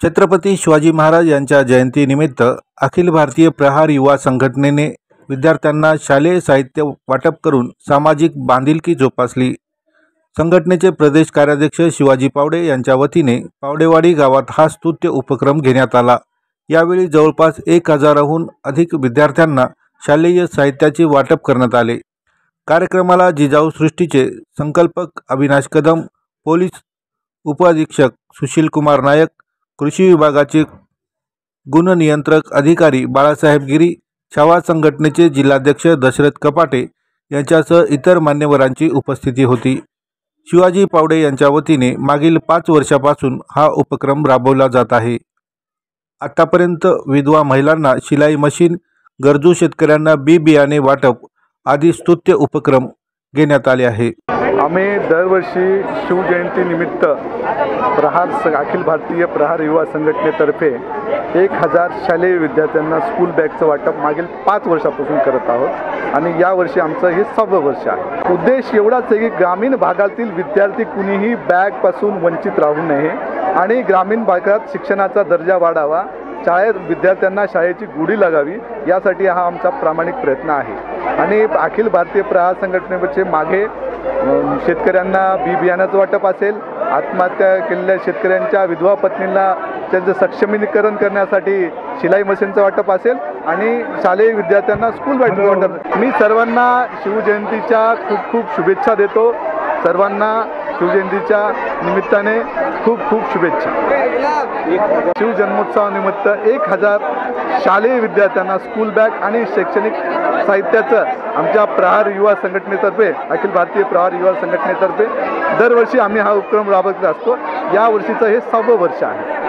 छत्रपती शिवाजी महाराज यांच्या जयंतीनिमित्त अखिल भारतीय प्रहार युवा संघटनेने विद्यार्थ्यांना शालेय साहित्य वाटप करून सामाजिक बांधिलकी जोपासली. संघटनेचे प्रदेश कार्याध्यक्ष शिवाजी पावडे यांच्या वतीने पावडेवाडी गावात हा स्तुत्य उपक्रम घेण्यात आला. यावेळी जवळपास एक हजाराहून अधिक विद्यार्थ्यांना शालेय साहित्याचे वाटप करण्यात आले. कार्यक्रमाला जिजाऊ सृष्टीचे संकल्पक अविनाश कदम पोलीस उपअधीक्षक सुशील कुमार नायक कृषी विभागाचे गुणनियंत्रक अधिकारी बाळासाहेब गिरी छावा संघटनेचे जिल्हाध्यक्ष दशरथ कपाटे यांच्यासह इतर मान्यवरांची उपस्थिती होती. शिवाजी पावडे यांच्या वतीने मागील पाच वर्षापासून हा उपक्रम राबवला जात आहे. आतापर्यंत विधवा महिलांना शिलाई मशीन गरजू शेतकऱ्यांना बी बियाणे वाटप आदी स्तुत्य उपक्रम घेण्यात आले आहे. आम्ही दरवर्षी शिवजयंतीनिमित्त प्रहार स अखिल भारतीय प्रहार युवा संघटनेतर्फे एक हजार शालेय विद्यार्थ्यांना स्कूल बॅगचं वाटप मागील पाच वर्षापासून करत आहोत. आणि यावर्षी आमचं हे सहावं वर्ष आहे. उद्देश एवढाच आहे की ग्रामीण भागातील विद्यार्थी कुणीही बॅगपासून वंचित राहू नये आणि ग्रामीण भागात शिक्षणाचा दर्जा वाढावा शाळेत विद्यार्थ्यांना शाळेची गुढी लागावी यासाठी हा आमचा प्रामाणिक प्रयत्न आहे. आणि अखिल भारतीय प्रहार संघटनेचे मागे शेतकऱ्यांना बी बियाण्याचं वाटप असेल आत्महत्या केलेल्या शेतकऱ्यांच्या विधवा पत्नींना त्यांचं सक्षमीकरण करण्यासाठी शिलाई मशीनचं वाटप असेल आणि शालेय विद्यार्थ्यांना स्कूल बॅगचं वाटप. मी सर्वांना शिवजयंतीच्या खूप खूप शुभेच्छा देतो. सर्वांना शिवजयंतीच्या निमित्ताने खूप खूप शुभेच्छा. शिवजन्मोत्सवानिमित्त एक हजार शालेय विद्यार्थ्यांना स्कूल बॅग आणि शैक्षणिक साहित्याचं आमच्या प्रहार युवा संघटनेतर्फे अखिल भारतीय प्रहार युवा संघटनेतर्फे दरवर्षी आम्ही हा उपक्रम राबवत असतो. यावर्षीचं हे सहावं वर्ष आहे.